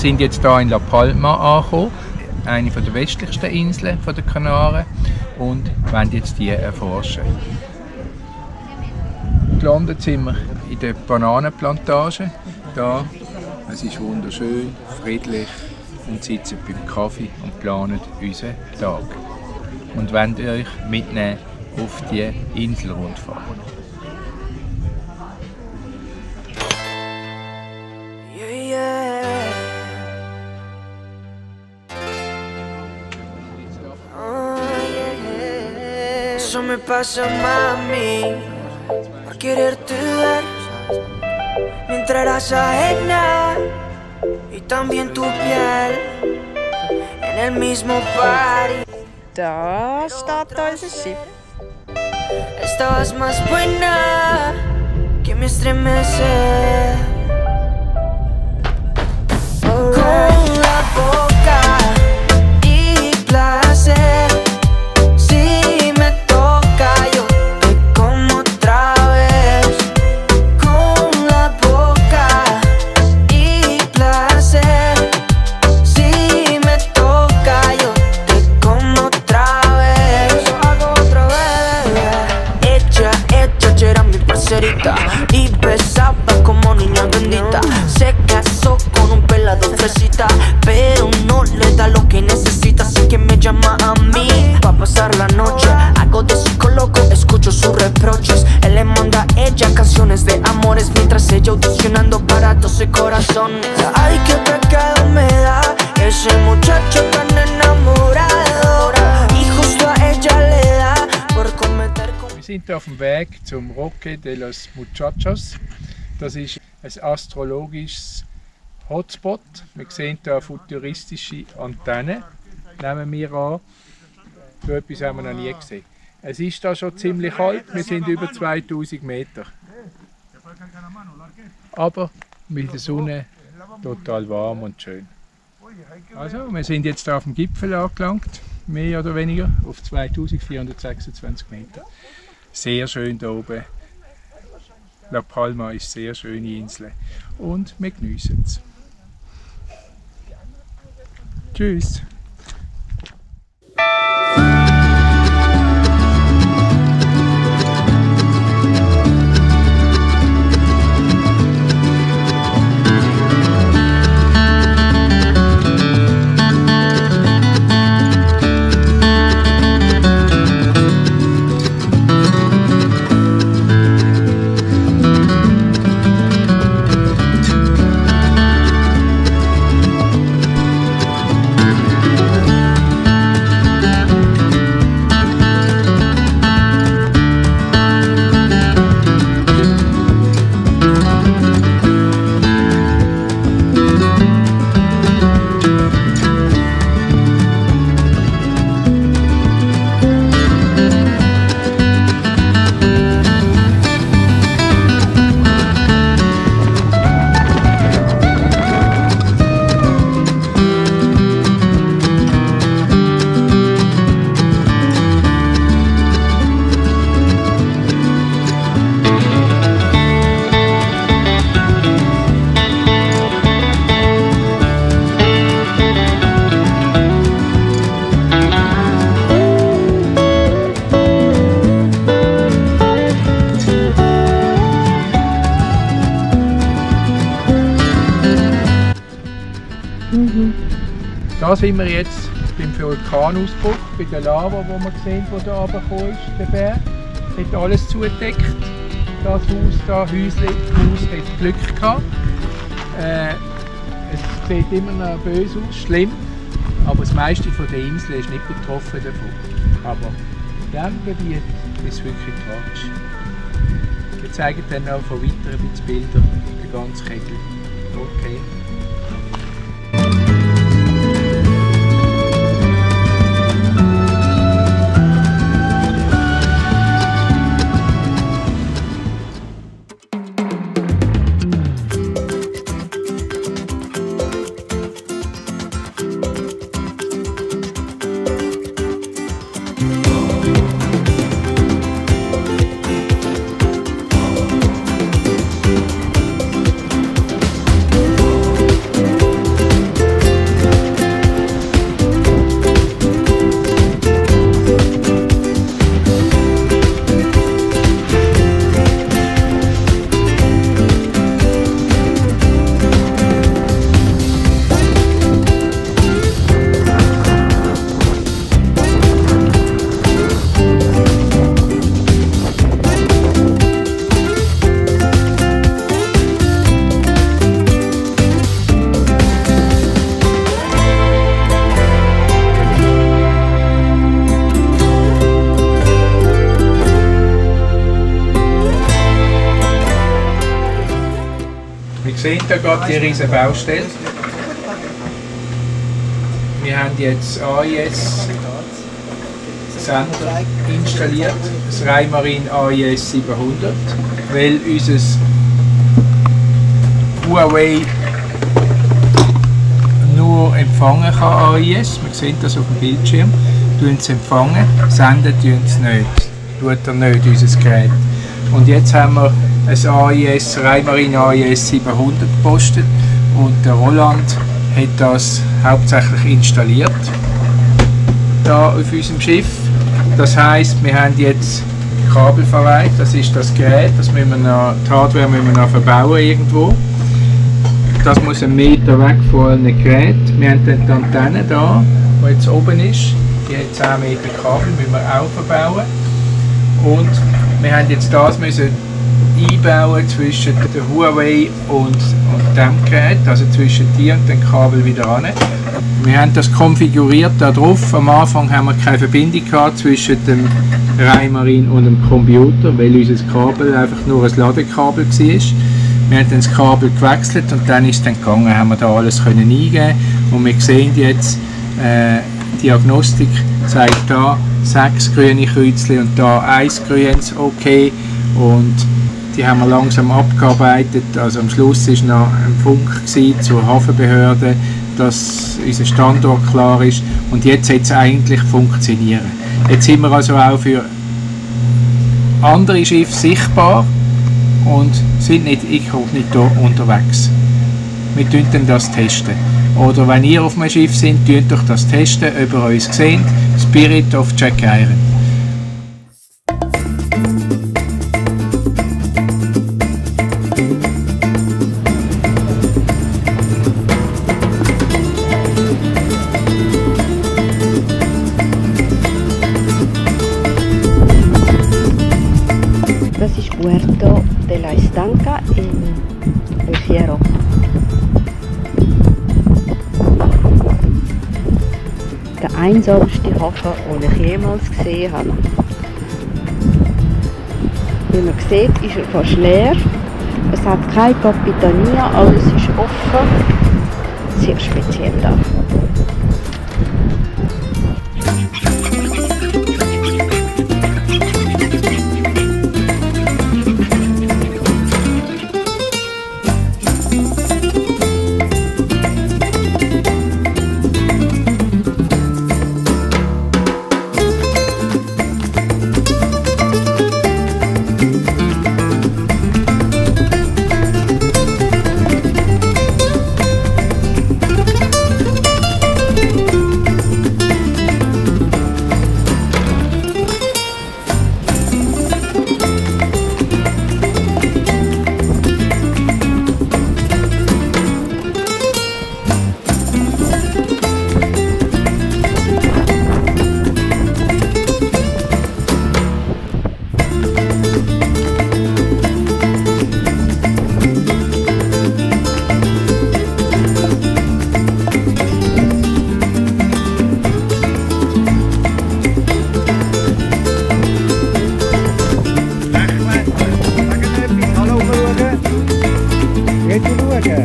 Sind jetzt hier in La Palma angekommen, eine der westlichsten Inseln der Kanaren und wollen jetzt die erforschen. Gelandet sind wir in der Bananenplantage. Da, es ist wunderschön, friedlich und sitzen beim Kaffee und planen unseren Tag. Und wollen euch mitnehmen auf die Inselrundfahrt. Eso me pasa, mami, a quererte ver mientras eras ajena y también tu piel en el mismo party. Da steht unser Schiff. Estabas más buena que me estremece. Escucho sus reproches. Él le manda a ella canciones de amores mientras ella audicionando para 12 corazones. Ay, qué pecado me da ese muchacho tan enamorado y justo a ella le da por cometer con Wir sind auf dem Weg zum Roque de los Muchachos. Das ist ein astrologisches Hotspot. Wir sehen hier eine futuristische Antenne, nehmen wir an. So etwas haben wir noch nie gesehen. Es ist da schon ziemlich kalt, wir sind über 2000 Meter. Aber mit der Sonne total warm und schön. Also, wir sind jetzt auf dem Gipfel angelangt, mehr oder weniger, auf 2426 Meter. Sehr schön da oben. La Palma ist eine sehr schöne Insel und wir geniessen es. Tschüss! Da sind wir jetzt beim Vulkanausbruch, bei der Lava, wo wir sehen, wo da runtergekommen ist, der Berg. Hat alles zugedeckt. Das Haus da, das Haus hat Glück gehabt. Äh, es sieht immer noch böse aus, schlimm. Aber das meiste von der Insel ist nicht betroffen davon. Aber in diesem Gebiet ist es wirklich tragisch. Wir zeigen dann noch von weiteren ein bisschen Bilder, den ganzen Kegel. Okay. Wir sehen hier gerade die riesige Baustelle. Wir haben jetzt AIS Sender installiert, das Rheinmarin AIS 700, weil unser Huawei nur empfangen kann AIS. Man sieht das auf dem Bildschirm. Tun es empfangen, senden tun es nicht. Tut er nicht, unser Gerät. Und jetzt haben wir ein AIS, Rheinmarin AIS 700 gepostet und der Roland hat das hauptsächlich installiert da auf unserem Schiff. Das heißt, wir haben jetzt Kabelverleih, das ist das Gerät, das müssen wir noch, die Hardware müssen wir noch verbauen irgendwo. Das muss einen Meter weg von allen Geräten. Wir haben dann die Antenne da, die jetzt oben ist. Die hat 10 Meter Kabel, müssen wir auch verbauen. Und wir haben jetzt das müssen einbauen zwischen der Huawei und, und dem Gerät, also zwischen dir und dem Kabel wieder an. Wir haben das konfiguriert da drauf. Am Anfang haben wir keine Verbindung gehabt zwischen dem Rheinmarin und dem Computer, weil unser Kabel einfach nur ein Ladekabel war. Wir haben dann das Kabel gewechselt und dann ist es dann gegangen, haben wir da alles können eingeben und wir sehen jetzt, äh, Diagnostik zeigt da sechs grüne Kreuzchen und da eins grünes, okay und die haben wir langsam abgearbeitet. Also am Schluss war noch ein Funk zur Hafenbehörde, dass unser Standort klar ist und jetzt sollte es eigentlich funktionieren. Jetzt sind wir also auch für andere Schiffe sichtbar und sind nicht inkognito unterwegs. Wir testen das testen. Oder wenn ihr auf einem Schiff seid, tut doch das testen, ob ihr uns seht. Spirit of Jack Iron. Einsamste Hafen, den ich jemals gesehen habe. Wie man sieht, ist er fast leer. Es hat keine Kapitania, alles ist offen. Sehr speziell da. Wir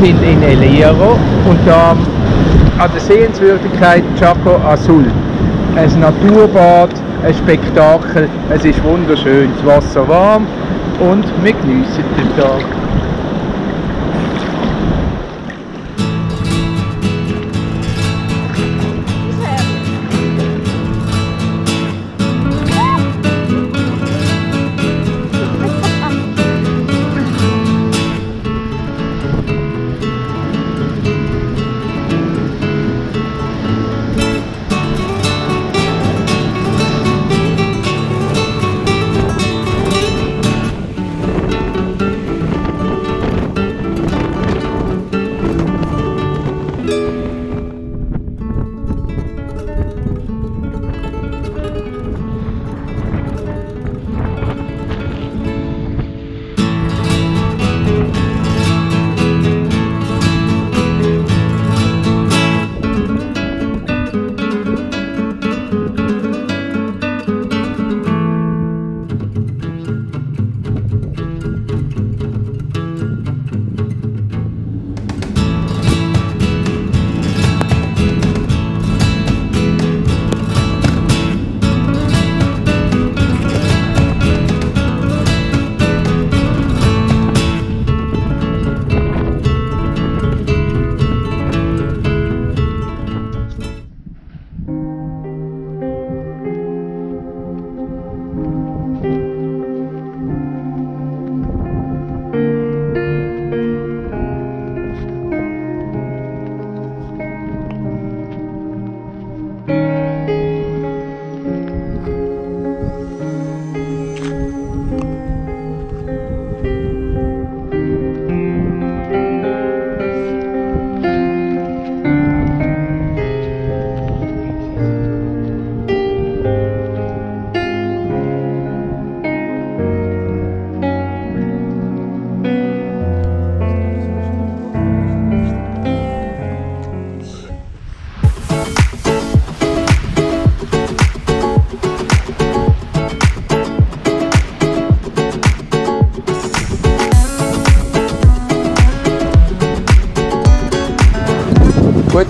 sind in El Hierro und da an der Sehenswürdigkeit Chaco Azul. Ein Naturbad, ein Spektakel, es ist wunderschön, das Wasser warm und wir genießen den Tag.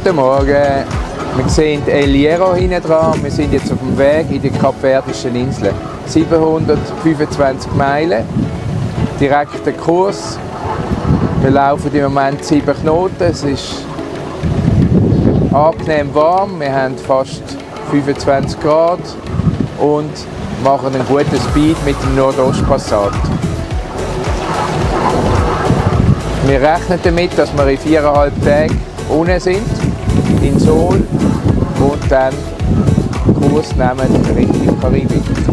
Guten Morgen. Wir sehen El Hierro hinten dran. Wir sind jetzt auf dem Weg in die Kapverdischen Inseln. 725 Meilen, direkter Kurs. Wir laufen im Moment sieben Knoten. Es ist angenehm warm. Wir haben fast 25 Grad und machen einen guten Speed mit dem Nordostpassat. Wir rechnen damit, dass wir in viereinhalb Tagen unten sind, in Sol, und dann Kurs nehmen Richtung Karibik.